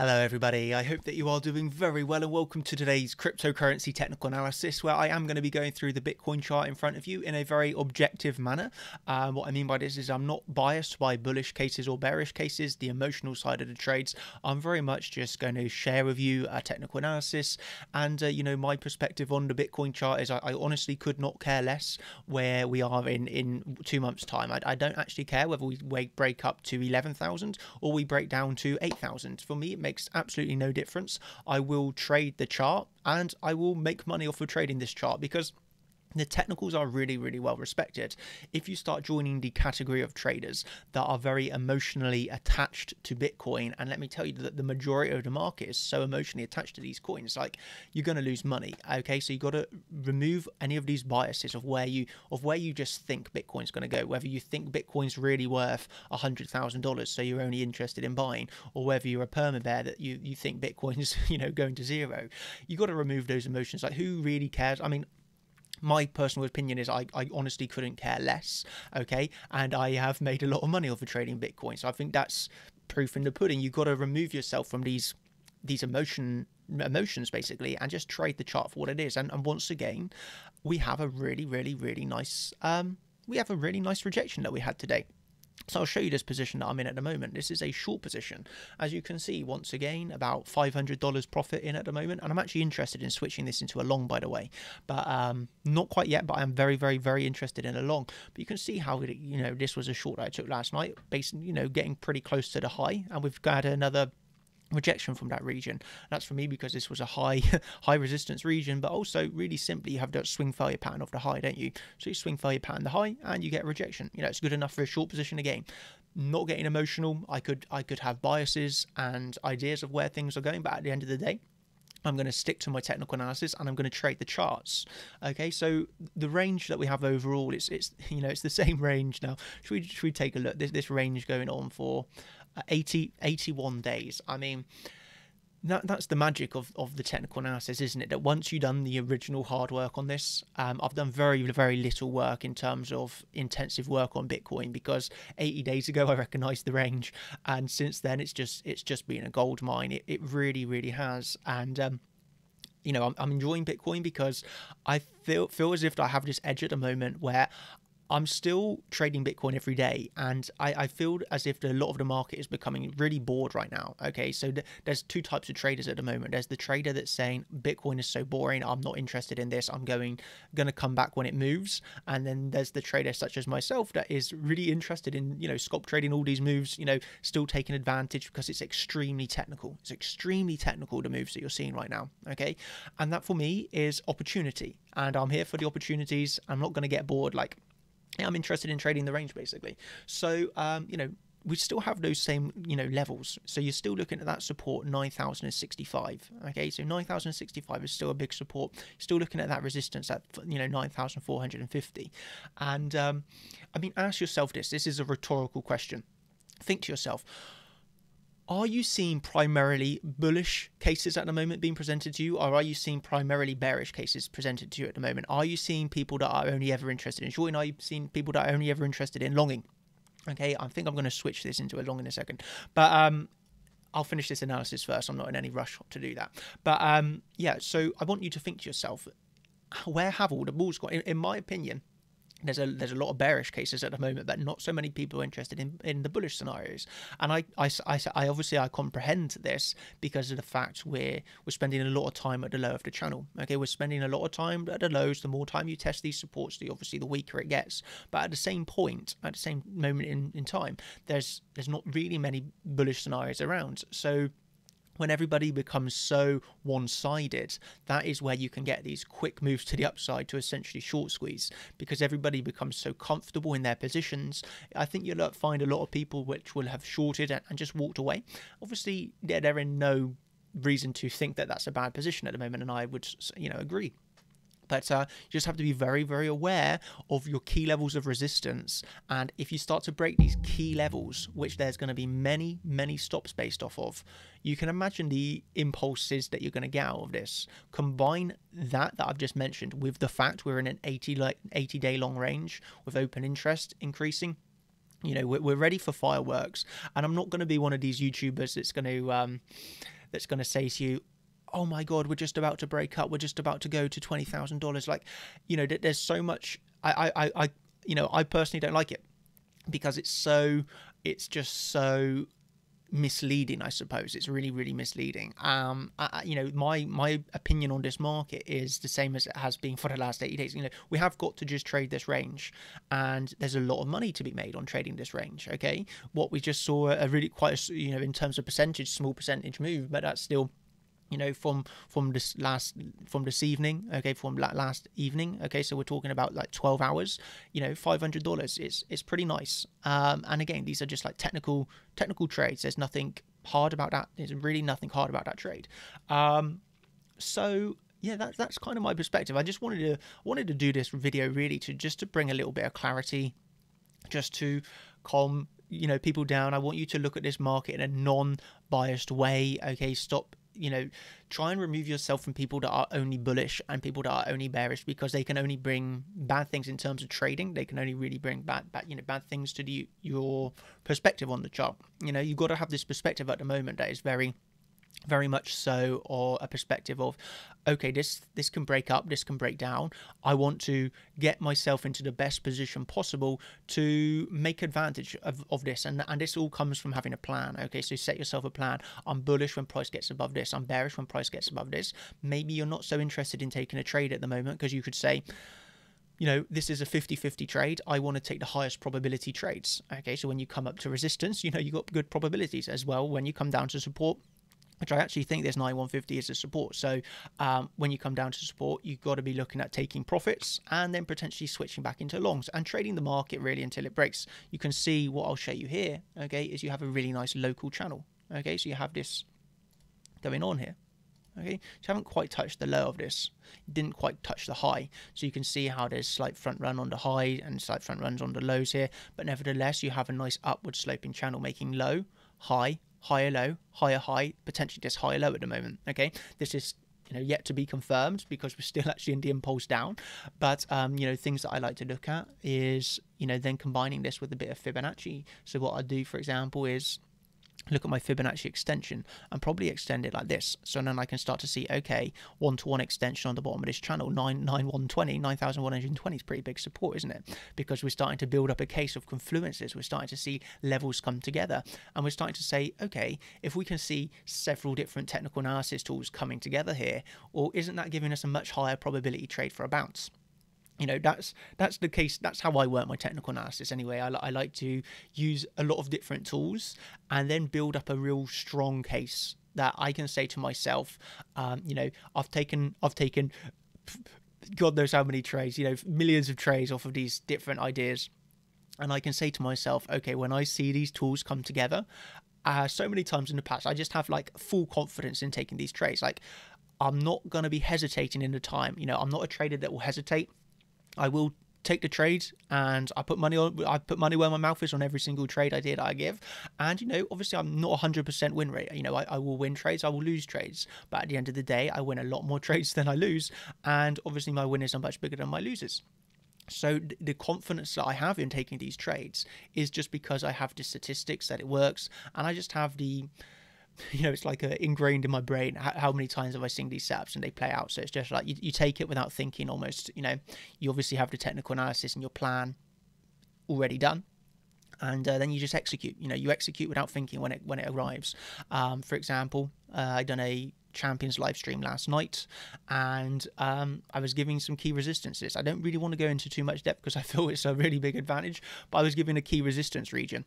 Hello, everybody. I hope that you are doing very well, and welcome to today's cryptocurrency technical analysis, where I am going to be going through the Bitcoin chart in front of you in a very objective manner. Um, what I mean by this is I'm not biased by bullish cases or bearish cases, the emotional side of the trades. I'm very much just going to share with you a technical analysis, and uh, you know my perspective on the Bitcoin chart is I, I, honestly could not care less where we are in in two months' time. I, I don't actually care whether we break up to eleven thousand or we break down to eight thousand. For me, it absolutely no difference. I will trade the chart and I will make money off of trading this chart because the technicals are really, really well respected. If you start joining the category of traders that are very emotionally attached to Bitcoin, and let me tell you that the majority of the market is so emotionally attached to these coins, like you're going to lose money. Okay, so you got to remove any of these biases of where you of where you just think Bitcoin's going to go. Whether you think Bitcoin's really worth a hundred thousand dollars, so you're only interested in buying, or whether you're a perma bear that you you think Bitcoin's you know going to zero. You got to remove those emotions. Like who really cares? I mean, my personal opinion is I, I honestly couldn't care less okay? And i have made a lot of money off of trading bitcoin so i think that's proof in the pudding. You've got to remove yourself from these these emotion emotions basically and just trade the chart for what it is. And, and once again we have a really really really nice um we have a really nice rejection that we had today so I'll show you this position that I'm in at the moment. This is a short position. As you can see, once again, about $500 profit in at the moment. And I'm actually interested in switching this into a long, by the way. But um, not quite yet, but I'm very, very, very interested in a long. But you can see how, you know, this was a short that I took last night, basically, you know, getting pretty close to the high. And we've got another rejection from that region. That's for me because this was a high high resistance region, but also really simply you have that swing failure pattern of the high, don't you? So you swing failure pattern the high and you get rejection. You know, it's good enough for a short position again. Not getting emotional. I could I could have biases and ideas of where things are going, but at the end of the day, I'm going to stick to my technical analysis and I'm going to trade the charts. Okay, so the range that we have overall, it's it's you know it's the same range now. Should we should we take a look? This this range going on for 80, 81 days. I mean, that that's the magic of, of the technical analysis, isn't it? That once you've done the original hard work on this, um, I've done very very little work in terms of intensive work on Bitcoin because 80 days ago I recognized the range, and since then it's just it's just been a gold mine. It it really really has, and um, you know I'm, I'm enjoying Bitcoin because I feel feel as if I have this edge at the moment where I'm still trading Bitcoin every day, and I, I feel as if a lot of the market is becoming really bored right now. Okay, so th- there's two types of traders at the moment. There's the trader that's saying Bitcoin is so boring, I'm not interested in this. I'm going to come back when it moves, and then there's the trader such as myself that is really interested in you know scalp trading all these moves. You know, still taking advantage because it's extremely technical. It's extremely technical the moves that you're seeing right now. Okay, and that for me is opportunity, and I'm here for the opportunities. I'm not going to get bored like I'm interested in trading the range basically. So, um, you know, we still have those same, you know, levels. So you're still looking at that support 9,065. Okay, so 9,065 is still a big support. Still looking at that resistance at, you know, 9,450. And um, I mean, ask yourself this. This is a rhetorical question. Think to yourself, are you seeing primarily bullish cases at the moment being presented to you, or are you seeing primarily bearish cases presented to you at the moment? Are you seeing people that are only ever interested in shorting? Are you seeing people that are only ever interested in longing? Okay, I think I'm going to switch this into a long in a second, but um, I'll finish this analysis first. I'm not in any rush to do that, but um, yeah. So I want you to think to yourself, where have all the bulls gone? in, in my opinion, there's a there's a lot of bearish cases at the moment, but not so many people are interested in, in the bullish scenarios. And I, I, I, I obviously I comprehend this because of the fact we're we're spending a lot of time at the low of the channel. Okay, we're spending a lot of time at the lows. The more time you test these supports, the obviously the weaker it gets. But at the same point, at the same moment in, in time, there's there's not really many bullish scenarios around. So when everybody becomes so one-sided, that is where you can get these quick moves to the upside to essentially short squeeze because everybody becomes so comfortable in their positions. I think you'll uh, find a lot of people which will have shorted and just walked away. Obviously, they're in no reason to think that that's a bad position at the moment, and I would, you know, agree. But uh, you just have to be very, very aware of your key levels of resistance. And if you start to break these key levels, which there's going to be many, many stops based off of, you can imagine the impulses that you're going to get out of this. Combine that that I've just mentioned with the fact we're in an 80 like 80 day long range with open interest increasing you know we're, we're ready for fireworks and i'm not going to be one of these youtubers that's going to um that's going to say to you oh my god we're just about to break up. We're just about to go to $20000 like you know that there's so much I, I i you know i personally don't like it because it's so it's just so misleading i suppose. It's really really misleading. Um I, you know my my opinion on this market is the same as it has been for the last 80 days. You know we have got to just trade this range and there's a lot of money to be made on trading this range okay? What we just saw a really quite a, you know in terms of percentage small percentage move but that's still you know from from this last from this evening okay from last evening okay so we're talking about like 12 hours you know 500 dollars it's it's pretty nice. Um and again these are just like technical technical trades. There's nothing hard about that. There's really nothing hard about that trade. Um so yeah that's that's kind of my perspective. I just wanted to wanted to do this video really to just to bring a little bit of clarity just to calm you know people down. I want you to look at this market in a non-biased way okay? Stop you know, try and remove yourself from people that are only bullish and people that are only bearish because they can only bring bad things in terms of trading. They can only really bring bad, bad you know, bad things to the, your perspective on the chart. You know, you've got to have this perspective at the moment that is very very much so or a perspective of okay this this can break up this can break down i want to get myself into the best position possible to make advantage of, of this and and this all comes from having a plan okay so set yourself a plan i'm bullish when price gets above this i'm bearish when price gets above this maybe you're not so interested in taking a trade at the moment because you could say you know, this is a 50 50 trade. I want to take the highest probability trades. Okay, so when you come up to resistance, you know, you've got good probabilities as well. When you come down to support, which I actually think this 9150 is a support. So um, when you come down to support, you've got to be looking at taking profits and then potentially switching back into longs and trading the market really until it breaks. You can see what I'll show you here, okay, is you have a really nice local channel. Okay, so you have this going on here. Okay, so you haven't quite touched the low of this. Didn't quite touch the high. So you can see how there's slight front run on the high and slight front runs on the lows here. But nevertheless, you have a nice upward sloping channel making low, high, higher low, higher high, potentially just higher low at the moment. Okay, this is you know yet to be confirmed because we're still actually in the impulse down. But um, you know things that I like to look at is you know then combining this with a bit of Fibonacci. So what I do, for example, is look at my Fibonacci extension and probably extend it like this. So then I can start to see, okay, one-to-one extension on the bottom of this channel, 99120, 9120 is pretty big support, isn't it? Because we're starting to build up a case of confluences. We're starting to see levels come together and we're starting to say, okay, if we can see several different technical analysis tools coming together here, or isn't that giving us a much higher probability trade for a bounce? You know that's that's the case that's how i work my technical analysis anyway. I, I like to use a lot of different tools and then build up a real strong case that i can say to myself um, you know i've taken i've taken god knows how many trades you know millions of trades off of these different ideas. And i can say to myself okay when i see these tools come together uh, so many times in the past i just have like full confidence in taking these trades like i'm not going to be hesitating in the time. You know i'm not a trader that will hesitate I will take the trades and I put money on I put money where my mouth is on every single trade I did I give. And you know obviously I'm not 100% win rate. You know I, I will win trades I will lose trades. But at the end of the day I win a lot more trades than I lose. And obviously my winners are much bigger than my losers. So the confidence that I have in taking these trades is just because I have the statistics that it works. And I just have the you know, it's like uh, ingrained in my brain. How, how, many times have I seen these setups and they play out? So it's just like you, you take it without thinking almost. You know, you obviously have the technical analysis and your plan already done. And uh, then you just execute. You know, you execute without thinking when it when it arrives. Um, for example, uh, I done a champions live stream last night and um, I was giving some key resistances. I don't really want to go into too much depth because I feel it's a really big advantage, but I was giving a key resistance region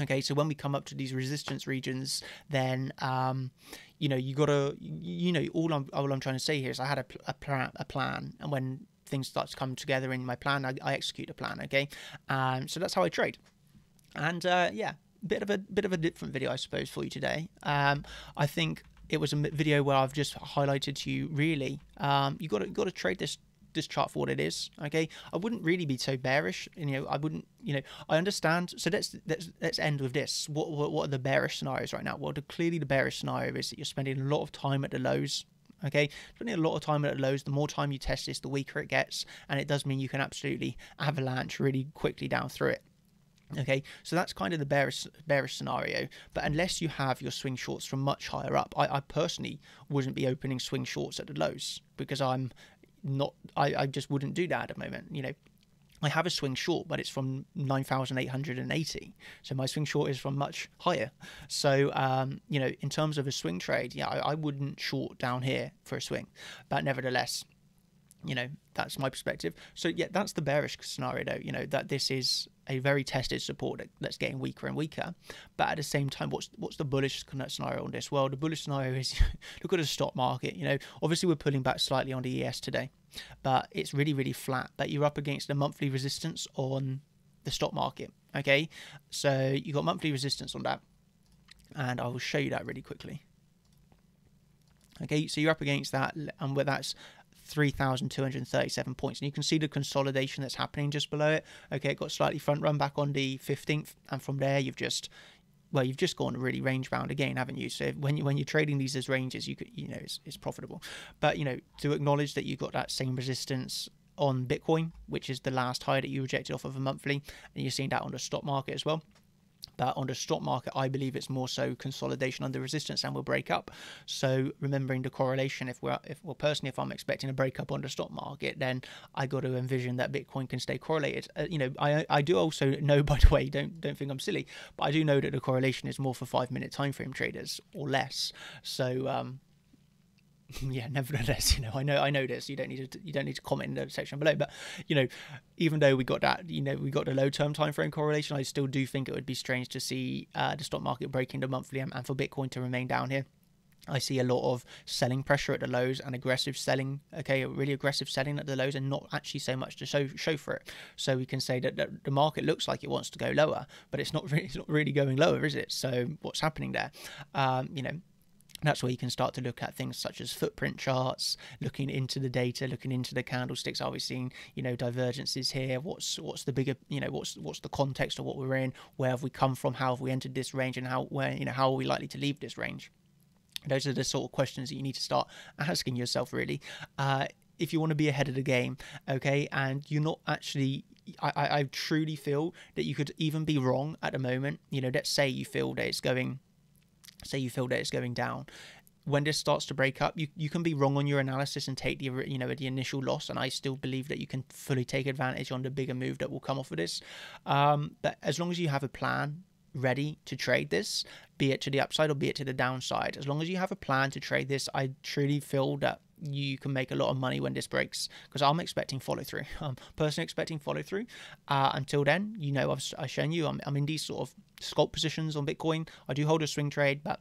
Okay, so when we come up to these resistance regions, then um, you know you gotta you know all I'm all I'm trying to say here is I had a, a plan a plan, and when things start to come together in my plan, I, I execute a plan. Okay, um, so that's how I trade, and uh, yeah, bit of a bit of a different video I suppose for you today. Um, I think it was a video where I've just highlighted to you really um, you got to got to trade this this chart for what it is. Okay, I wouldn't really be so bearish. You know, I wouldn't. You know, I understand. So let's let's let's end with this. What what, what are the bearish scenarios right now? Well, the, clearly the bearish scenario is that you're spending a lot of time at the lows. Okay, spending a lot of time at the lows. The more time you test this, the weaker it gets, and it does mean you can absolutely avalanche really quickly down through it. Okay, so that's kind of the bearish bearish scenario. But unless you have your swing shorts from much higher up, I, I personally wouldn't be opening swing shorts at the lows because I'm not. I, I just wouldn't do that at the moment. You know, I have a swing short, but it's from 9,880. So my swing short is from much higher. So, um, you know, in terms of a swing trade, yeah, I, I, wouldn't short down here for a swing. But nevertheless, you know, that's my perspective. So, yeah, that's the bearish scenario, though, you know, that this is a very tested support that's getting weaker and weaker. But at the same time, what's what's the bullish scenario on this? Well, the bullish scenario is look at the stock market. You know, obviously we're pulling back slightly on the ES today, but it's really really flat. But you're up against the monthly resistance on the stock market. Okay, so you got monthly resistance on that, and I will show you that really quickly. Okay, so you're up against that, and where that's 3,237 points. And you can see the consolidation that's happening just below it. Okay, it got slightly front run back on the 15th. And from there, you've just well, you've just gone really range bound again, haven't you? So when you when you're trading these as ranges, you could you know it's, it's profitable. But you know to acknowledge that you've got that same resistance on Bitcoin, which is the last high that you rejected off of a monthly, and you're seeing that on the stock market as well. But on the stock market, I believe it's more so consolidation under resistance and we'll break up. So remembering the correlation, if we're if well personally, if I'm expecting a breakup on the stock market, then I got to envision that Bitcoin can stay correlated. Uh, you know, I I do also know, by the way, don't don't think I'm silly, but I do know that the correlation is more for five minute time frame traders or less. So um, yeah, nevertheless, you know, I know, I know this. You don't need to, you don't need to comment in the section below. But you know, even though we got that, you know, we got the low term time frame correlation, I still do think it would be strange to see uh, the stock market breaking the monthly and, for Bitcoin to remain down here. I see a lot of selling pressure at the lows and aggressive selling, okay, really aggressive selling at the lows and not actually so much to show show for it. So we can say that the market looks like it wants to go lower, but it's not really, it's not really going lower, is it? So what's happening there? Um, you know, that's where you can start to look at things such as footprint charts, looking into the data, looking into the candlesticks. Are we seeing, you know, divergences here? What's what's the bigger, you know, what's what's the context of what we're in? Where have we come from? How have we entered this range? And how where you know how are we likely to leave this range? Those are the sort of questions that you need to start asking yourself, really. Uh, if you want to be ahead of the game, okay, and you're not actually I, I, truly feel that you could even be wrong at the moment. You know, let's say you feel that it's going say you feel that it's going down when this starts to break up, you, you can be wrong on your analysis and take the you know the initial loss, and I still believe that you can fully take advantage on the bigger move that will come off of this. Um, but as long as you have a plan ready to trade this, be it to the upside or be it to the downside, as long as you have a plan to trade this, I truly feel that you can make a lot of money when this breaks because I'm expecting follow through. I'm personally expecting follow through. Uh, until then, you know, I've, I've shown you I'm, I'm in these sort of scalp positions on Bitcoin. I do hold a swing trade, but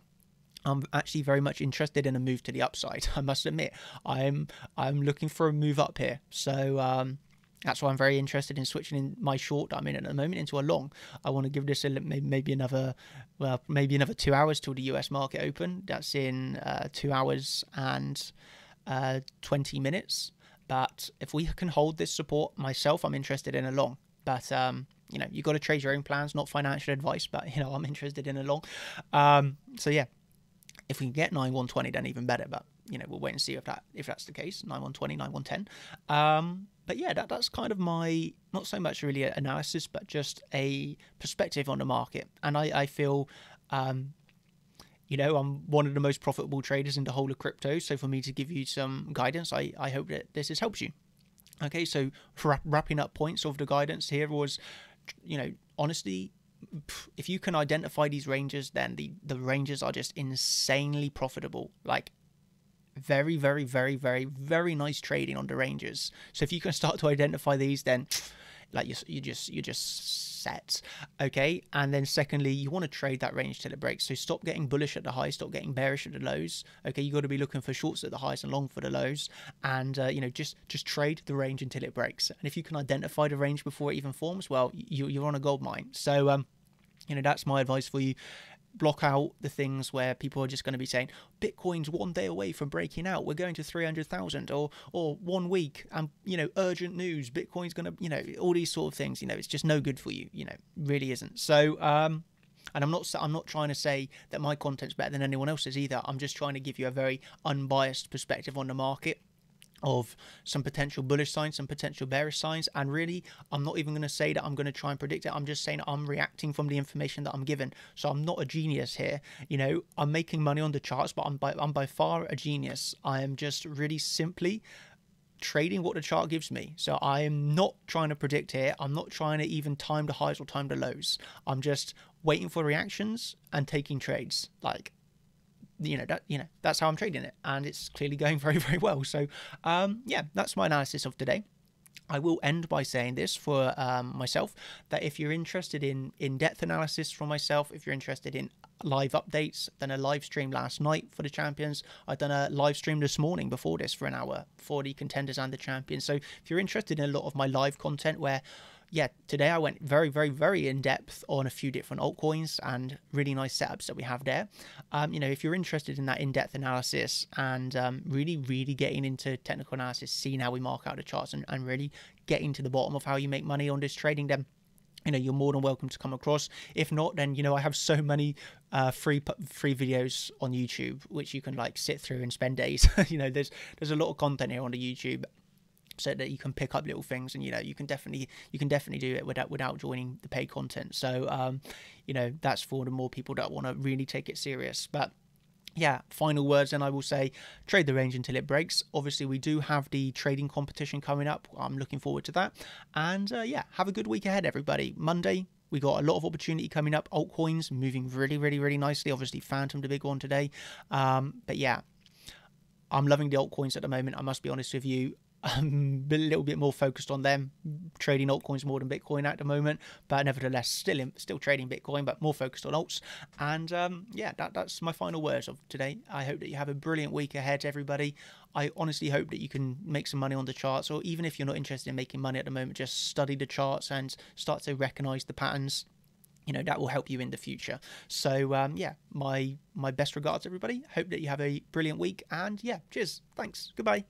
I'm actually very much interested in a move to the upside. I must admit, I'm I'm looking for a move up here. So um, that's why I'm very interested in switching in my short I'm in at the moment into a long. I want to give this a maybe another well maybe another two hours till the US market open. That's in uh, two hours and uh, 20 minutes. But if we can hold this support myself, I'm interested in a long. But um, you know, you got to trade your own plans, not financial advice. But you know, I'm interested in a long. Um, so yeah, if we can get 9120, then even better. But you know, we'll wait and see if that if that's the case. 9120, 9110. Um, but yeah, that, that's kind of my not so much really analysis, but just a perspective on the market. And I, I feel, um, you know, I'm one of the most profitable traders in the whole of crypto. So for me to give you some guidance, I, I hope that this has helped you. Okay, so for wrapping up points of the guidance here was, you know, honestly, if you can identify these ranges, then the the ranges are just insanely profitable. Like very, very, very, very, very nice trading on the ranges. So if you can start to identify these, then like you you just you just set okay? And then secondly you want to trade that range till it breaks. So stop getting bullish at the highs stop getting bearish at the lows okay? You got to be looking for shorts at the highs and long for the lows. And uh, you know just just trade the range until it breaks. And if you can identify the range before it even forms well you, you're on a gold mine. So um you know that's my advice for you block out the things where people are just going to be saying bitcoin's one day away from breaking out. We're going to 300,000 or or one week. And you know urgent news bitcoin's going to you know all these sort of things you know it's just no good for you you know really isn't. So um and I'm not I'm not trying to say that my content's better than anyone else's either. I'm just trying to give you a very unbiased perspective on the market of some potential bullish signs, some potential bearish signs. And really, I'm not even going to say that I'm going to try and predict it. I'm just saying I'm reacting from the information that I'm given. So I'm not a genius here. You know, I'm making money on the charts, but I'm by, I'm by far a genius. I am just really simply trading what the chart gives me. So I am not trying to predict here. I'm not trying to even time the highs or time the lows. I'm just waiting for reactions and taking trades. Like you know that you know that's how I'm trading it, and it's clearly going very very well. So um, yeah, that's my analysis of today. I will end by saying this for um, myself that if you're interested in in-depth analysis from myself, if you're interested in live updates, done a live stream last night for the champions. I've done a live stream this morning before this for an hour for the contenders and the champions. So if you're interested in a lot of my live content where yeah, today I went very, very, very in depth on a few different altcoins and really nice setups that we have there. Um, you know, if you're interested in that in depth analysis and um, really, really getting into technical analysis, seeing how we mark out the charts and, and really getting to the bottom of how you make money on this trading, then you know you're more than welcome to come across. If not then you know i have so many uh, free free videos on youtube which you can like sit through and spend days. You know there's there's a lot of content here on the youtube so that you can pick up little things and you know you can definitely you can definitely do it without without joining the paid content so um you know that's for the more people that want to really take it serious but yeah, final words, and I will say trade the range until it breaks. Obviously, we do have the trading competition coming up. I'm looking forward to that. And uh, yeah, have a good week ahead, everybody. Monday, we got a lot of opportunity coming up. Altcoins moving really, really, really nicely. Obviously, Fantom, the big one today. Um, but yeah, I'm loving the altcoins at the moment. I must be honest with you. I'm a little bit more focused on them, trading altcoins more than Bitcoin at the moment, but nevertheless, still in, still trading Bitcoin, but more focused on alts. And um, yeah, that, that's my final words of today. I hope that you have a brilliant week ahead, everybody. I honestly hope that you can make some money on the charts, or even if you're not interested in making money at the moment, just study the charts and start to recognize the patterns you know that will help you in the future so um, yeah my my best regards everybody hope that you have a brilliant week and yeah cheers thanks goodbye